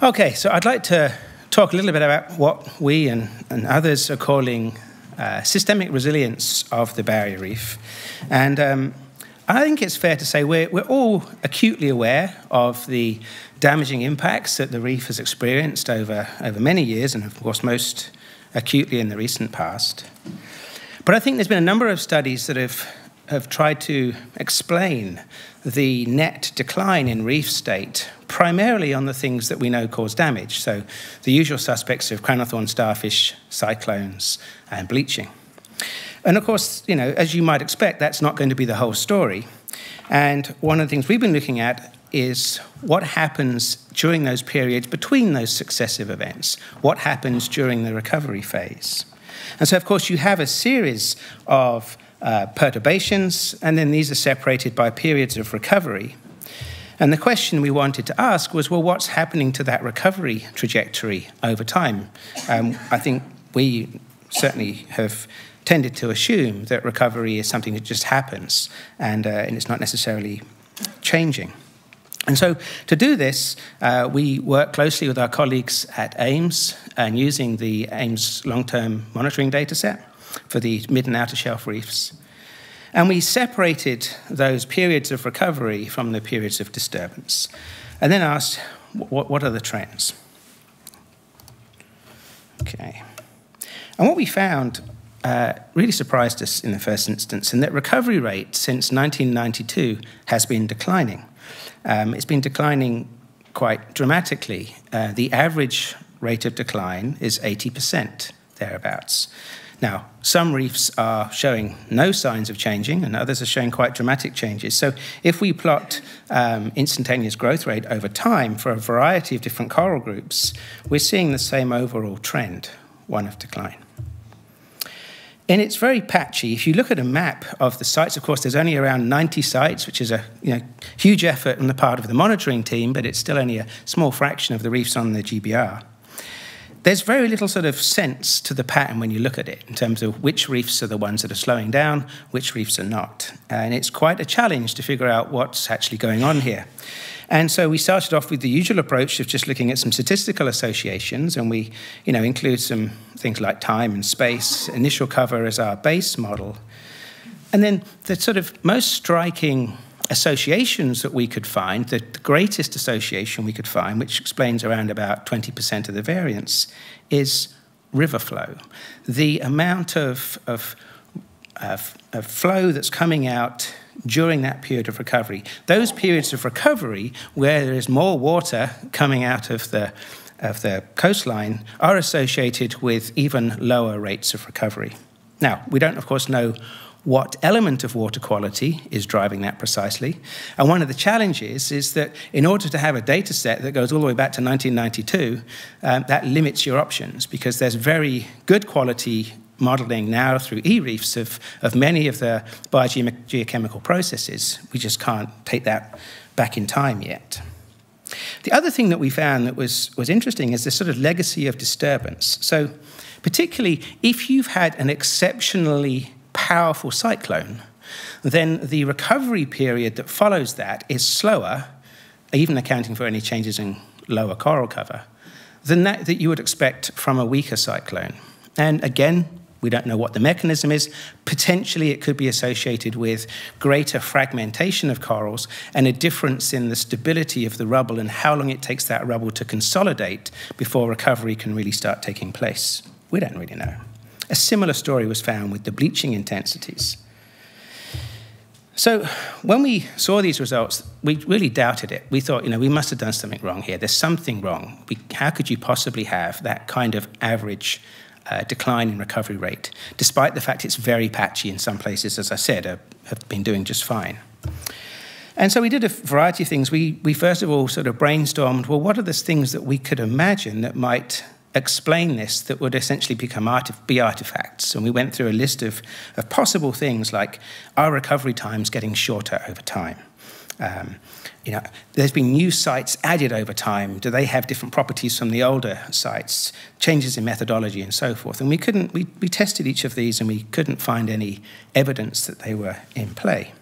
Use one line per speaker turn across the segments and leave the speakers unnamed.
Okay, so I'd like to talk a little bit about what we and, and others are calling uh, systemic resilience of the barrier reef. And um, I think it's fair to say we're, we're all acutely aware of the damaging impacts that the reef has experienced over, over many years, and of course, most acutely in the recent past. But I think there's been a number of studies that have, have tried to explain the net decline in reef state, primarily on the things that we know cause damage. So, the usual suspects of crown of thorn starfish, cyclones, and bleaching. And of course, you know, as you might expect, that's not going to be the whole story. And one of the things we've been looking at is what happens during those periods between those successive events. What happens during the recovery phase? And so, of course, you have a series of uh, perturbations, and then these are separated by periods of recovery. And the question we wanted to ask was well, what's happening to that recovery trajectory over time? Um, I think we certainly have tended to assume that recovery is something that just happens and, uh, and it's not necessarily changing. And so, to do this, uh, we work closely with our colleagues at AIMS and using the AIMS long term monitoring data set for the mid and outer shelf reefs. And we separated those periods of recovery from the periods of disturbance and then asked what, are the trends? Okay. And what we found uh, really surprised us in the first instance, in that recovery rate since 1992 has been declining. Um, it's been declining quite dramatically. Uh, the average rate of decline is 80%, thereabouts. Now, some reefs are showing no signs of changing, and others are showing quite dramatic changes. So, if we plot um, instantaneous growth rate over time for a variety of different coral groups, we're seeing the same overall trend, one of decline. And it's very patchy. If you look at a map of the sites, of course, there's only around 90 sites, which is a you know, huge effort on the part of the monitoring team, but it's still only a small fraction of the reefs on the GBR. There's very little sort of sense to the pattern when you look at it in terms of which reefs are the ones that are slowing down, which reefs are not. And it's quite a challenge to figure out what's actually going on here. And so we started off with the usual approach of just looking at some statistical associations, and we, you know, include some things like time and space, initial cover as our base model. And then the sort of most striking associations that we could find, the greatest association we could find, which explains around about 20% of the variance, is river flow. The amount of, of, of, of flow that's coming out during that period of recovery. Those periods of recovery where there is more water coming out of the, of the coastline are associated with even lower rates of recovery. Now, we don't, of course, know what element of water quality is driving that precisely. And one of the challenges is that in order to have a data set that goes all the way back to 1992, um, that limits your options because there's very good quality modeling now through e-reefs of, of many of the biogeochemical processes. We just can't take that back in time yet. The other thing that we found that was, was interesting is this sort of legacy of disturbance. So, particularly if you've had an exceptionally powerful cyclone, then the recovery period that follows that is slower, even accounting for any changes in lower coral cover, than that, that you would expect from a weaker cyclone. And again, we don't know what the mechanism is. Potentially, it could be associated with greater fragmentation of corals and a difference in the stability of the rubble and how long it takes that rubble to consolidate before recovery can really start taking place. We don't really know. A similar story was found with the bleaching intensities. So when we saw these results, we really doubted it. We thought, you know, we must have done something wrong here. There's something wrong. We, how could you possibly have that kind of average uh, decline in recovery rate, despite the fact it's very patchy in some places, as I said, have been doing just fine. And so we did a variety of things. We, we first of all sort of brainstormed well, what are the things that we could imagine that might explain this that would essentially become be artifacts? And we went through a list of, of possible things like are recovery times getting shorter over time? Um, you know, there's been new sites added over time. Do they have different properties from the older sites? Changes in methodology and so forth. And we couldn't, we, we tested each of these and we couldn't find any evidence that they were in play.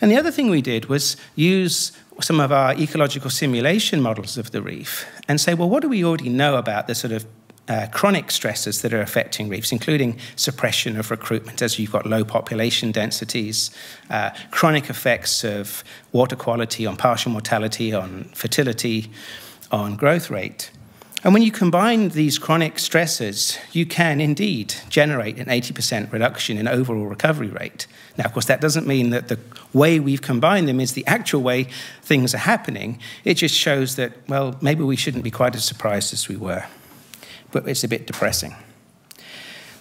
And the other thing we did was use some of our ecological simulation models of the reef and say, well, what do we already know about the sort of uh, chronic stresses that are affecting reefs, including suppression of recruitment as you've got low population densities, uh, chronic effects of water quality on partial mortality, on fertility, on growth rate. And when you combine these chronic stresses, you can indeed generate an 80% reduction in overall recovery rate. Now, of course, that doesn't mean that the way we've combined them is the actual way things are happening. It just shows that, well, maybe we shouldn't be quite as surprised as we were but it's a bit depressing.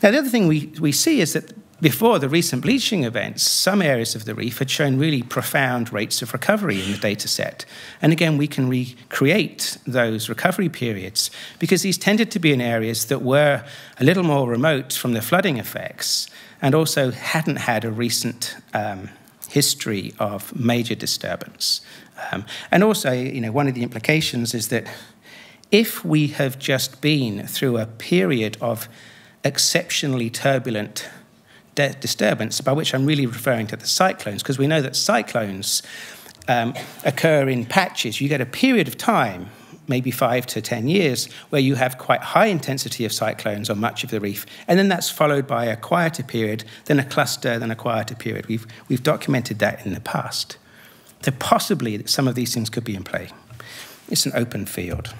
Now, the other thing we, we see is that before the recent bleaching events, some areas of the reef had shown really profound rates of recovery in the data set. And again, we can recreate those recovery periods because these tended to be in areas that were a little more remote from the flooding effects and also hadn't had a recent um, history of major disturbance. Um, and also, you know, one of the implications is that if we have just been through a period of exceptionally turbulent disturbance, by which I'm really referring to the cyclones, because we know that cyclones um, occur in patches. You get a period of time, maybe five to 10 years, where you have quite high intensity of cyclones on much of the reef, and then that's followed by a quieter period, then a cluster, then a quieter period. We've, we've documented that in the past. So possibly some of these things could be in play. It's an open field.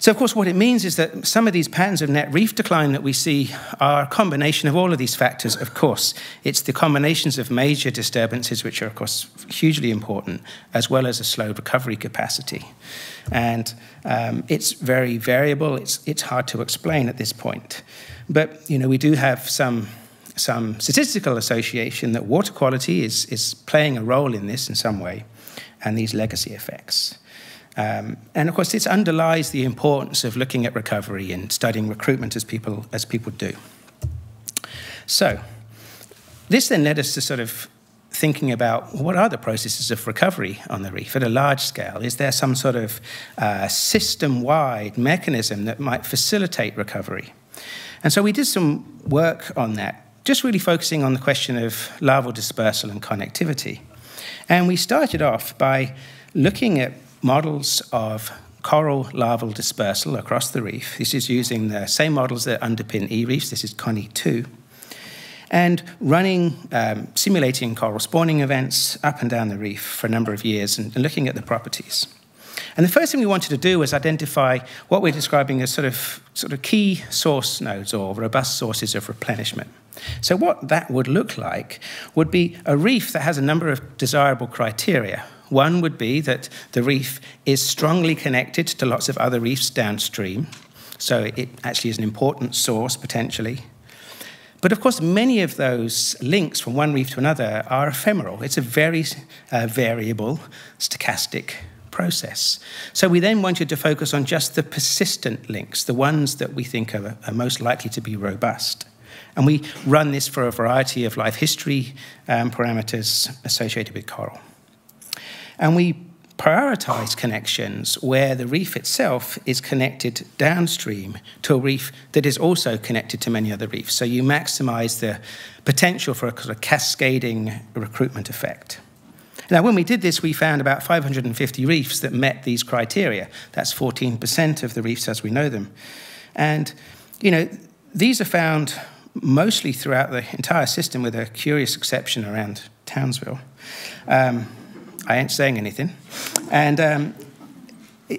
So, of course, what it means is that some of these patterns of net reef decline that we see are a combination of all of these factors, of course. It's the combinations of major disturbances, which are, of course, hugely important, as well as a slow recovery capacity. And um, it's very variable, it's, it's hard to explain at this point. But, you know, we do have some some statistical association that water quality is, is playing a role in this in some way, and these legacy effects. Um, and of course, this underlies the importance of looking at recovery and studying recruitment as people, as people do. So, this then led us to sort of thinking about what are the processes of recovery on the reef at a large scale? Is there some sort of uh, system wide mechanism that might facilitate recovery? And so we did some work on that, just really focusing on the question of larval dispersal and connectivity. And we started off by looking at models of coral larval dispersal across the reef. This is using the same models that underpin e-reefs. This is CONNIE 2. And running, um, simulating coral spawning events up and down the reef for a number of years and, and looking at the properties. And the first thing we wanted to do was identify what we're describing as sort of, sort of key source nodes or robust sources of replenishment. So, what that would look like would be a reef that has a number of desirable criteria one would be that the reef is strongly connected to lots of other reefs downstream, so it actually is an important source potentially. But of course, many of those links from one reef to another are ephemeral. It's a very uh, variable, stochastic process. So we then wanted to focus on just the persistent links, the ones that we think are, are most likely to be robust. And we run this for a variety of life history um, parameters associated with coral. And we prioritize connections where the reef itself is connected downstream to a reef that is also connected to many other reefs. So you maximize the potential for a sort of cascading recruitment effect. Now, when we did this, we found about 550 reefs that met these criteria. That's 14% of the reefs as we know them. And, you know, these are found mostly throughout the entire system, with a curious exception around Townsville. Um, I ain't saying anything. And, um,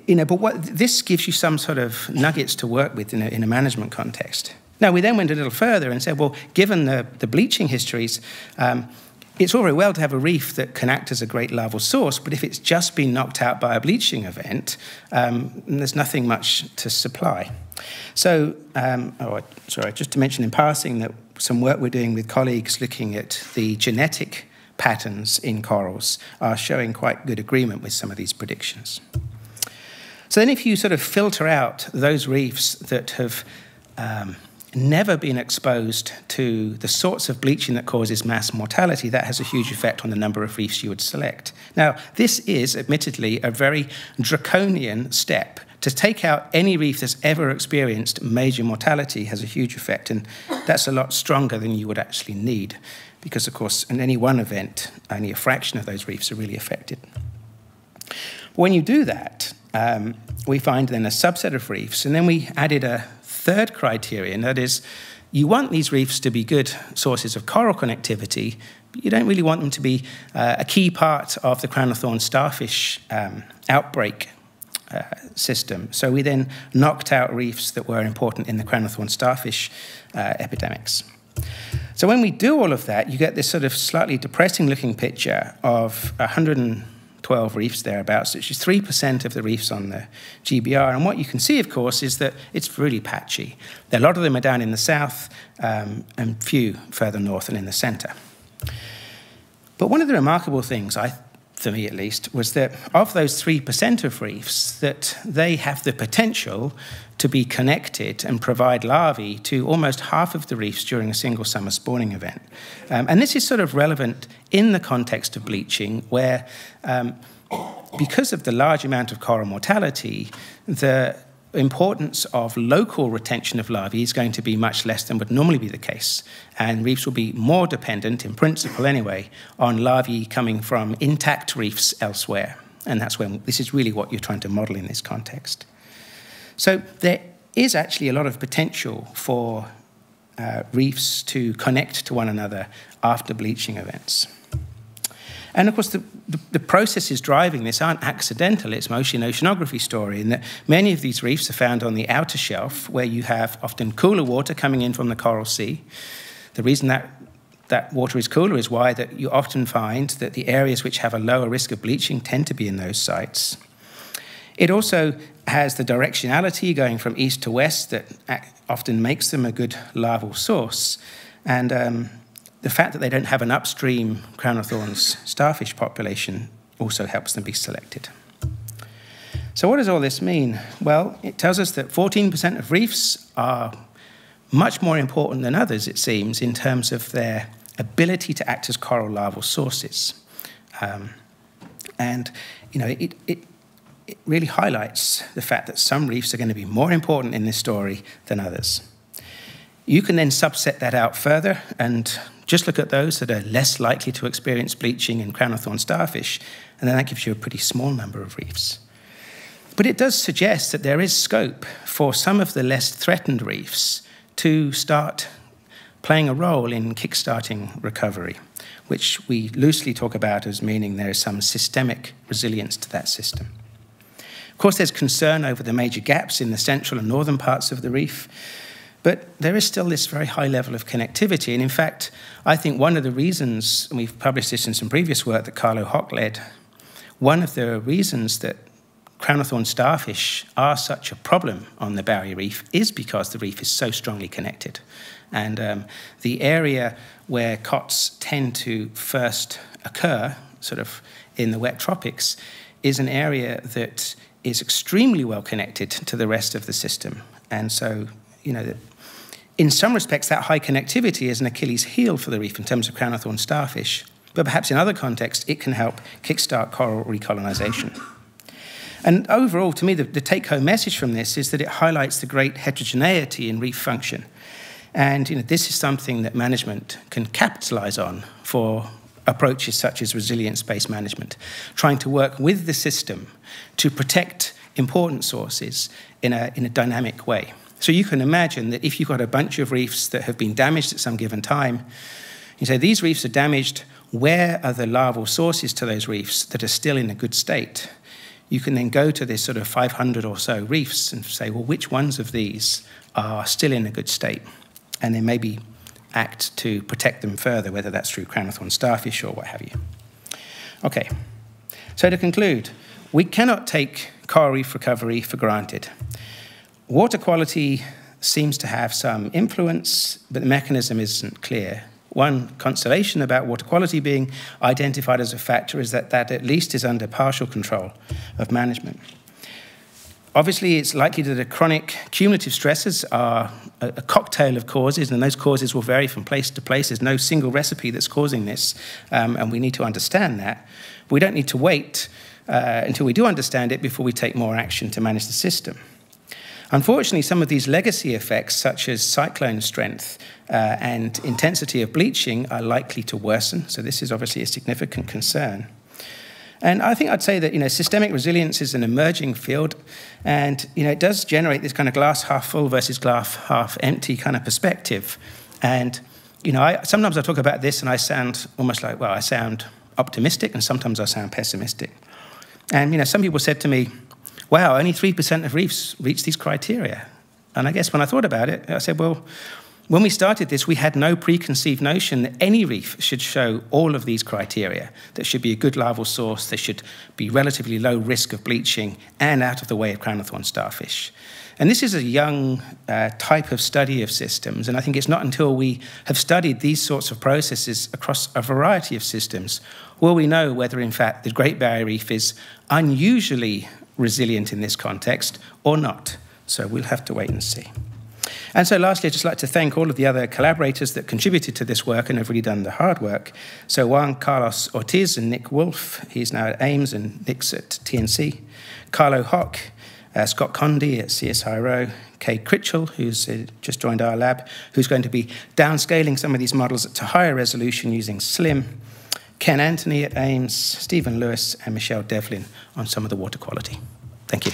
you know, but what, this gives you some sort of nuggets to work with in a, in a management context. Now, we then went a little further and said, well, given the, the bleaching histories, um, it's all very well to have a reef that can act as a great larval source, but if it's just been knocked out by a bleaching event, um, there's nothing much to supply. So, um, oh, sorry, just to mention in passing that some work we're doing with colleagues looking at the genetic patterns in corals are showing quite good agreement with some of these predictions. So then if you sort of filter out those reefs that have um, never been exposed to the sorts of bleaching that causes mass mortality, that has a huge effect on the number of reefs you would select. Now, this is admittedly a very draconian step. To take out any reef that's ever experienced major mortality has a huge effect, and that's a lot stronger than you would actually need because, of course, in any one event, only a fraction of those reefs are really affected. When you do that, um, we find then a subset of reefs, and then we added a third criterion that is, you want these reefs to be good sources of coral connectivity, but you don't really want them to be uh, a key part of the crown of thorn starfish um, outbreak uh, system. So we then knocked out reefs that were important in the crown of thorn starfish uh, epidemics. So when we do all of that, you get this sort of slightly depressing looking picture of 112 reefs thereabouts, which is 3% of the reefs on the GBR. And what you can see, of course, is that it's really patchy. A lot of them are down in the south um, and few further north and in the center. But one of the remarkable things, I for me at least, was that of those 3% of reefs, that they have the potential to be connected and provide larvae to almost half of the reefs during a single summer spawning event. Um, and this is sort of relevant in the context of bleaching, where um, because of the large amount of coral mortality, the importance of local retention of larvae is going to be much less than would normally be the case. And reefs will be more dependent, in principle anyway, on larvae coming from intact reefs elsewhere. And that's when this is really what you're trying to model in this context. So there is actually a lot of potential for uh, reefs to connect to one another after bleaching events. And of course, the, the, the, processes driving this aren't accidental. It's mostly an oceanography story, in that many of these reefs are found on the outer shelf, where you have often cooler water coming in from the coral sea. The reason that that water is cooler is why that you often find that the areas which have a lower risk of bleaching tend to be in those sites. It also has the directionality going from east to west that often makes them a good larval source. And um, the fact that they don't have an upstream crown of thorns starfish population also helps them be selected. So, what does all this mean? Well, it tells us that 14% of reefs are much more important than others, it seems, in terms of their ability to act as coral larval sources. Um, and, you know, it, it, it really highlights the fact that some reefs are going to be more important in this story than others. You can then subset that out further and just look at those that are less likely to experience bleaching in crown of thorn starfish, and then that gives you a pretty small number of reefs. But it does suggest that there is scope for some of the less threatened reefs to start playing a role in kickstarting recovery, which we loosely talk about as meaning there is some systemic resilience to that system. Of course, there's concern over the major gaps in the central and northern parts of the reef, but there is still this very high level of connectivity. And in fact, I think one of the reasons, and we've published this in some previous work that Karlo Hock led, one of the reasons that crown of thorn starfish are such a problem on the barrier reef is because the reef is so strongly connected. And um, the area where COTS tend to first occur, sort of in the wet tropics, is an area that is extremely well connected to the rest of the system. And so, you know, in some respects, that high connectivity is an Achilles heel for the reef in terms of crown of thorn starfish. But perhaps in other contexts, it can help kickstart coral recolonization. And overall, to me, the, the take home message from this is that it highlights the great heterogeneity in reef function. And you know, this is something that management can capitalize on for approaches such as resilience based management, trying to work with the system to protect important sources in a, in a dynamic way. So you can imagine that if you've got a bunch of reefs that have been damaged at some given time, you say these reefs are damaged, where are the larval sources to those reefs that are still in a good state? You can then go to this sort of 500 or so reefs and say, well, which ones of these are still in a good state? And then maybe act to protect them further, whether that's through crown of thorn starfish or what have you. Okay, so to conclude, we cannot take coral reef recovery for granted. Water quality seems to have some influence, but the mechanism isn't clear. One consolation about water quality being identified as a factor is that that at least is under partial control of management. Obviously, it's likely that the chronic cumulative stresses are a, cocktail of causes, and those causes will vary from place to place. There's no single recipe that's causing this, um, and we need to understand that. We don't need to wait uh, until we do understand it before we take more action to manage the system. Unfortunately, some of these legacy effects, such as cyclone strength uh, and intensity of bleaching, are likely to worsen. So, this is obviously a significant concern. And I think I'd say that you know systemic resilience is an emerging field, and you know it does generate this kind of glass half full versus glass half empty kind of perspective. And you know, I, sometimes I talk about this and I sound almost like well, I sound optimistic, and sometimes I sound pessimistic. And you know, some people said to me, "Wow, only three percent of reefs reach these criteria." And I guess when I thought about it, I said, "Well." When we started this, we had no preconceived notion that any reef should show all of these criteria. There should be a good larval source, there should be relatively low risk of bleaching, and out of the way of crown of thorn starfish. And this is a young uh, type of study of systems, and I think it's not until we have studied these sorts of processes across a variety of systems will we know whether, in fact, the Great Barrier Reef is unusually resilient in this context or not. So we'll have to wait and see. And so, lastly, I'd just like to thank all of the other collaborators that contributed to this work and have really done the hard work. So, Juan Carlos Ortiz and Nick Wolff, he's now at AIMS and Nick's at TNC. Karlo Hock, uh, Scott Condie at CSIRO, Kay Critchell, who's uh, just joined our lab, who's going to be downscaling some of these models to higher resolution using SLIM. Ken Anthony at AIMS, Stephen Lewis, and Michelle Devlin on some of the water quality. Thank you.